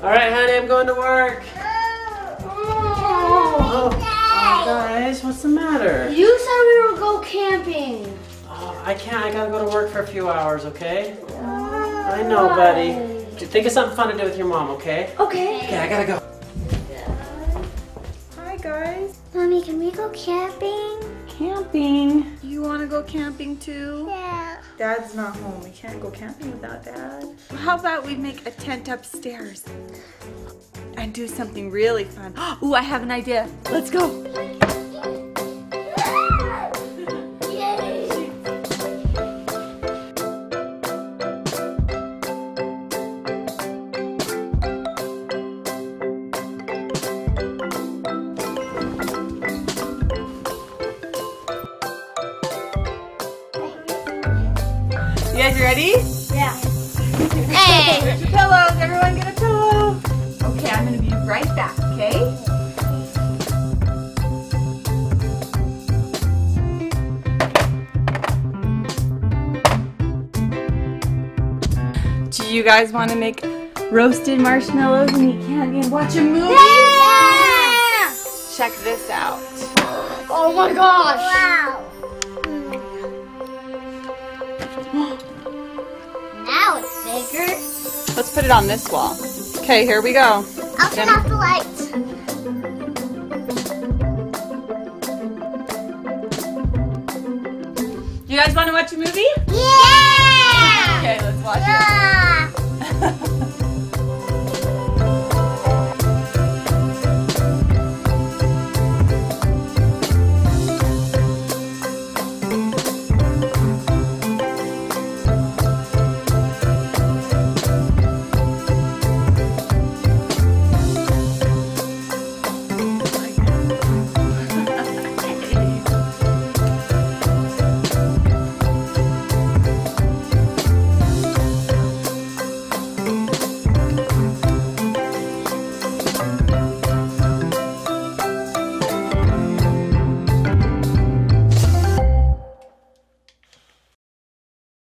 All right, honey, I'm going to work. Oh, oh, oh, guys, what's the matter? You said we would go camping. Oh, I can't. I gotta go to work for a few hours, okay? Oh, I know, buddy. Think of something fun to do with your mom, okay? Okay. Okay, I gotta go. Hi guys. Mommy, can we go camping? Camping. You want to go camping too? Yeah. Dad's not home. We can't go camping without Dad. How about we make a tent upstairs and do something really fun? Ooh, I have an idea. Let's go. You guys ready? Yeah. Hey. Get your pillows. Everyone get a pillow. Okay, I'm gonna be right back, okay? Do you guys want to make roasted marshmallows and eat candy and watch a movie? Yeah. Check this out. Oh my gosh. Wow. Let's put it on this wall. Okay, here we go. I'll turn off the lights. You guys want to watch a movie? Yeah.